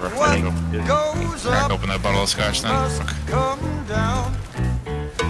whatever. What I can goes I can open that bottle of scotch then. Fuck.